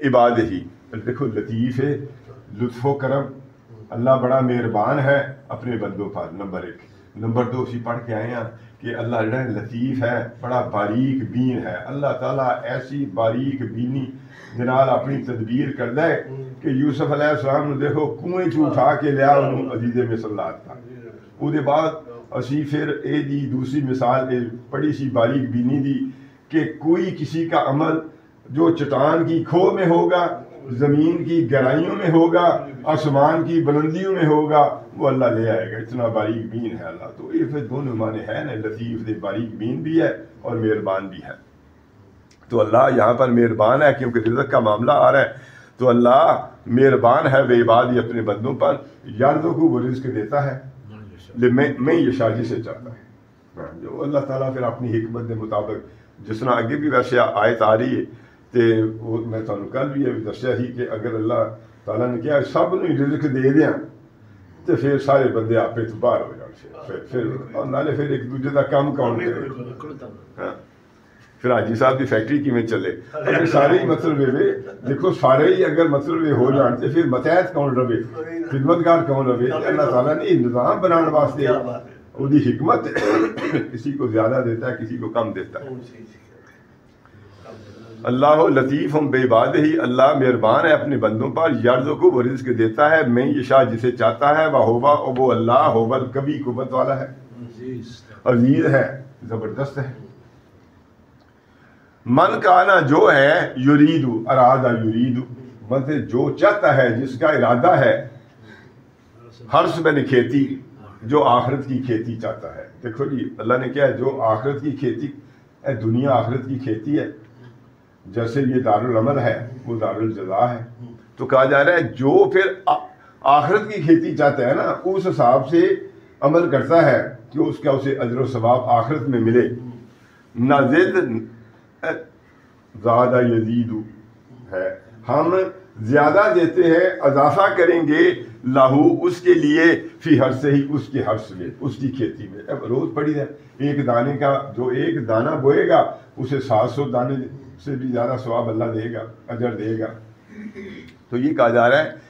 इबाद ही देखो लतीफ़ है लुत्फ़ करम अल्लाह बड़ा मेहरबान है अपने बंदों पर नंबर एक नंबर दो उसी पढ़ के आए हैं कि अल्लाह जड़ा लतीफ़ है बड़ा बारीक बीन है अल्लाह ताला ऐसी बारीक बीनी जनाल अपनी तदबीर कर दे कि यूसुफ अलैहिस्सलाम ਨੂੰ देखो कुएं ਚ ਉਠਾ ਕੇ ਲਿਆ ਉਹਨੂੰ ਅਜ਼ੀਜ਼ੇ ਮਿਸਰ ਲਾਤਾ ਉਹਦੇ ਬਾਅਦ ਅਸੀਂ ਫਿਰ ਇਹਦੀ ਦੂਸਰੀ ਮਿਸਾਲ ਇਹ ਪੜੀ ਸੀ बारीक बीनी दी कि कोई किसी का अमल जो चट्टान की खो में होगा ज़मीन की गहराइयों में होगा आसमान की बुलंदियों में होगा वो अल्लाह ले आएगा। इतना बारीक बीन है अल्लाह। तो ये फिर दोनों माने है ना लतीफ़ दे बारीक बीन भी है और मेहरबान भी है। तो अल्लाह यहाँ पर मेहरबान है क्योंकि रिजक का मामला आ रहा है। तो अल्लाह मेहरबान है वे इबाद अपने बंदों पर यारदों को वो रिस्क देता है। मैं मैं यशाजी से चाहता है। हाँ, जो अल्लाह ताला फिर अपनी हिकमत के मुताबिक जिस तरह अगे भी वैसे आयत आ रही है तो वो मैं ਤੁਹਾਨੂੰ ਕੱਲ ਵੀ ਇਹ ਵੀ ਦੱਸਿਆ ਸੀ ਕਿ ਅਗਰ ਅੱਲਾਹ ਤਾਲਾ ਨੇ ਕਿਹਾ ਸਭ ਨੂੰ ਰਿਜ਼ਕ ਦੇ ਦਿਆਂ ਤੇ ਫਿਰ ਸਾਰੇ ਬੰਦੇ ਆਪੇ ਤੋਂ ਬਾਹਰ ਹੋ ਜਾਣ ਫਿਰ ਫਿਰ ਔਰ ਨਾਲੇ ਫਿਰ ਇੱਕ ਦੂਜੇ ਦਾ ਕੰਮ ਕੌਣ ਕਰੇ ਹਾਂ ਫਿਰ ਹਾਜੀ ਸਾਹਿਬ ਦੀ ਫੈਕਟਰੀ ਕਿਵੇਂ ਚੱਲੇ ਅਗਰ ਸਾਰੇ ਹੀ ਮਤਲਬ ਵੇ ਦੇਖੋ ਸਾਰੇ ਹੀ ਅਗਰ ਮਤਲਬ ਇਹ ਹੋ ਜਾਣ ਤੇ ਫਿਰ ਮਤਹਿਤ ਕੌਣ ਰਵੇ ਖਿਦਮਤਗਾਰ ਕੌਣ ਰਵੇ ਤੇ ਅੱਲਾਹ ਤਾਲਾ ਨੇ ਇਹ ਨਿਜ਼ਾਮ ਬਣਾਉਣ ਵਾਸਤੇ ਉਹਦੀ हिकमत किसी को ज्यादा देता है किसी को कम देता है अल्लाह लतीफ़ हम बेबाद ही अल्लाह मेहरबान है अपने बंदों पर। यर्द को वो रिज्क देता है मैं ये शाह जिसे चाहता है वह होबा और वो अल्लाह होबल कभी कुबत वाला है। अज़ीज़ है। ज़बरदस्त है। मन का आना जो है युरीदू अरादा युरीदू। मतलब जो चाहता है जिसका इरादा है हर्ष मैंने खेती जो आखिरत की खेती चाहता है। देखो जी अल्लाह ने क्या है जो आखिरत की खेती है दुनिया आखिरत की खेती है। जैसे ये दारुल अमल है वो दारुल जजा है। तो कहा जा रहा है जो फिर आखिरत की खेती चाहता है ना उस हिसाब से अमल करता है कि उसका उसे अजर सवाब आखिरत में मिले। नाजिद ज़्यादा यजीद है। हम ज़्यादा देते हैं अजाफा करेंगे लाहू उसके लिए फ़ी हर से ही उसके हर्ष में उसकी खेती में। अब रोज पड़ी है एक दाने का जो एक दाना बोएगा उसे सात सौ दाने से भी ज़्यादा स्वाब अल्लाह देगा, अजर देगा। तो ये कहा जा रहा है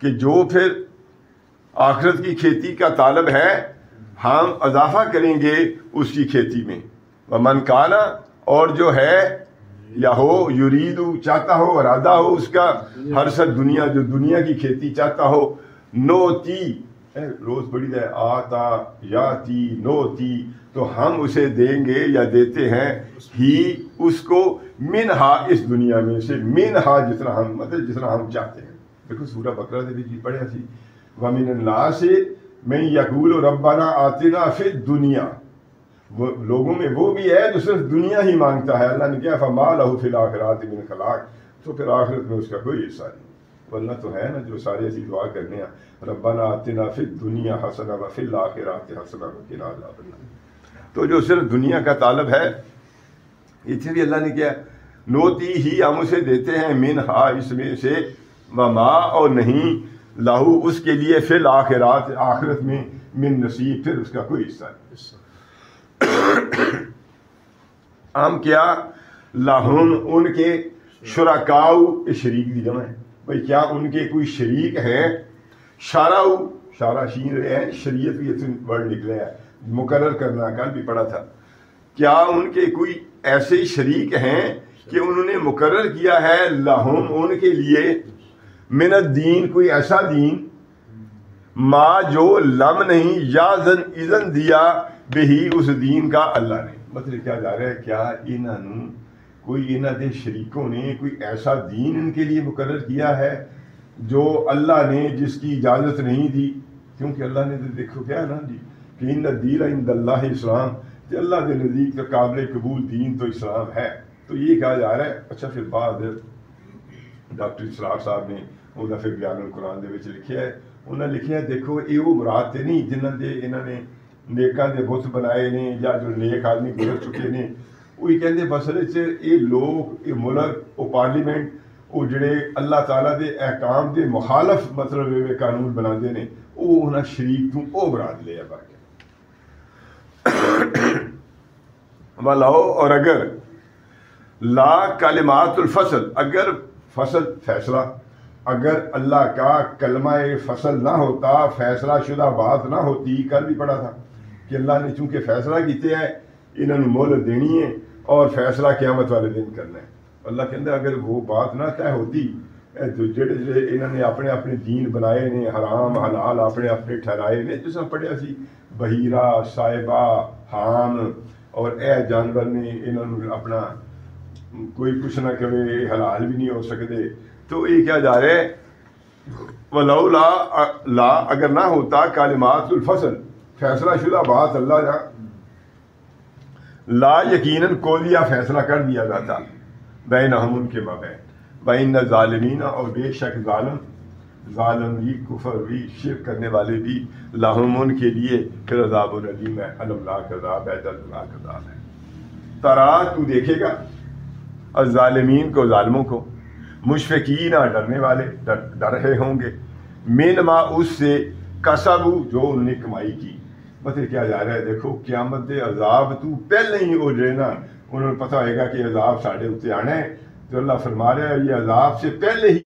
कि जो फिर आखिरत की खेती का तालब है, हम अजाफा करेंगे उसकी खेती में। व मनकाना और जो है, या हो, युरीदू, चाहता हो, इरादा हो उसका, हर सद दुनिया, जो दुनिया की खेती चाहता हो नो ती रोज बड़ी है आता या, ती, नो, ती हम उसे देंगे या देते हैं, ही उसको मिन हा इस दुनिया में से मिन हा जितना हम मतलब जितना हम चाहते हैं। देखो सूरा बकरा दे भी पढ़िया सी वमिन ला से, मैं यकूल रब्बाना आतिना फिर दुनिया। वो, लोगों में वो भी है जो सिर्फ़ दुनिया ही माँगता है। अल्लाह ने क्या फमाल फिल आखिरात मिन खलाक। तो फिर आखिरत में उसका कोई हिस्सा नहीं। वरना तो है ना जो सारे ऐसी दुआ करने रब्बाना आतिना फिर दुनिया हसना व फिल आखिरात हसना व किना तो जो सिर्फ़ दुनिया का तालब है, इसे भी अल्लाह ने किया। नोती ही हम उसे देते हैं मिन हा, इसमें से व माँ और नहीं। लाहू उसके लिए फिर आखिरात, आखिरत में मिन नसीब, फिर उसका कोई हिस्सा नहीं। हम क्या? लाहुन उनके शुराकाऊ शरीक दी जमा है। भाई, क्या उनके कोई शरीक हैं? शाराऊ शारा शीन है, शरीयत भी वर्ड निकले हैं। मुकर करना कल भी पढ़ा था। क्या उनके कोई ऐसे शरीक हैं कि उन्होंने मुकर किया है लाहुम उनके लिए? मिनत दीन कोई ऐसा दीन? माँ जो लम नहीं, या जन, इजन दिया, बेही उस दीन का अल्लाह ने। मतलब क्या जा रहा है? क्या इन्हों कोई इन्हों शरीकों ने कोई ऐसा दीन इनके लिए मुकर किया है जो अल्लाह ने जिसकी इजाज़त नहीं दी क्योंकि अल्लाह ने तो देखो क्या है ना जी कि इन दीन इन इस्लाम तो अल्लाह के नज़दीक का काबिल कबूल दीन तो इस्लाम है तो ये कहा जा रहा है अच्छा फिर बाद डॉक्टर इसरार साहब ने ਉਹਦਾ ਫਿਰ ਗਿਆਨ ਕੁਰਾਨ ਦੇ ਵਿੱਚ ਲਿਖਿਆ ਹੈ ਉਹਨਾਂ ਲਿਖਿਆ ਦੇਖੋ ਇਹ ਉਹ ਮੁਰਾਦ ਤੇ ਨਹੀਂ ਜਿਨ੍ਹਾਂ ਦੇ ਇਹਨਾਂ ਨੇ ਨੇਕਾਂ ਦੇ ਬੁੱਤ ਬਣਾਏ ਨੇ ਜਾਂ ਜੋ ਨੇਕ ਆਦਮੀ ਗੁਜ਼ਰ ਚੁੱਕੇ ਨੇ ਉਹ ਹੀ ਕਹਿੰਦੇ ਬਸਰੇ 'ਚ ਇਹ ਲੋਕ ਇਹ ਮੁਲਕ ਉਹ ਪਾਰਲੀਮੈਂਟ ਉਹ ਜਿਹੜੇ ਅੱਲਾਹ ਤਾਲਾ ਦੇ ਅਹਿਕਾਮ ਦੇ ਮੁਖਾਲਫ ਮਤਲਬ ਇਹ ਕਾਨੂੰਨ ਬਣਾਉਂਦੇ ਨੇ ਉਹ ਉਹਨਾਂ ਸ਼ਰੀਕ ਤੋਂ ਉਹ ਮੁਰਾਦ ਲਿਆ ਬਾਕੀ वलाओ और अगर ला कलिमातुल फसल अगर फसल फैसला अगर अल्लाह का कलमा फसल ना होता फैसला शुदा बात ना होती कल भी पढ़ा था कि अल्लाह ने चूंकि फैसला किया है इन्होंने मोहलत देनी है और फैसला क्यामत वाले दिन करना है। अल्लाह कहते अगर वो बात ना तय होती जेड़े जेड़े इन्होंने अपने अपने दीन बनाए ने, हराम, हलाल अपने अपने ठहराए ने, जिस पढ़िया बहीरा, साहिबा, हाम, और ए जानवर ने इन्होंने अपना, कोई कुछ ना करे हलाल भी नहीं हो सकते तो ये क्या जा रहे वलो ला ला अगर ना होता, कालिमातुल फ़सल फैसला शुदा बात अल्लाह ला यकीनन कोलिया फैसला कर दिया जाता। बैन हम उनके मबैन बैन ालमीन और बेशक ालम ालम भी, कुफर भी शिर करने वाले भी लाहम के लिए फिर अजाबुललीम है। अलमलाक अजाब है दलनाक अजाब है। तरा तू देखेगा। और ालमीन को ालमों को। मुशफ़ीन डरने वाले डर रहे होंगे। मिन मा उससे कसबू, जो उन्होंने कमाई की। मतलब क्या जा रहा है? देखो, क्यामत दे अजाब तू पहले ही हो जाए ना। उन्होंने पता होगा कि अजाब साढ़े उत्ते आना है। तो अल्लाह फरमा रहा है, ये अजाब से पहले ही